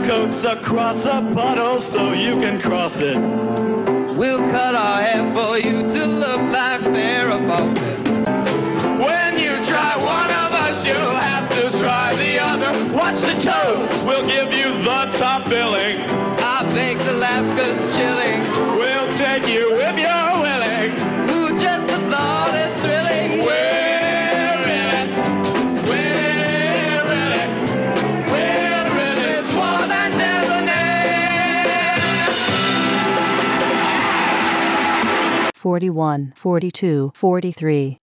marks across a puddle so you can cross it. We'll cut our hair for you to look like Farrah Fawcett. When you try one of us, you'll have to try the other. Watch the toes, we'll give you the top billing. I beg to laugh cause chilling. 41, 42, 43.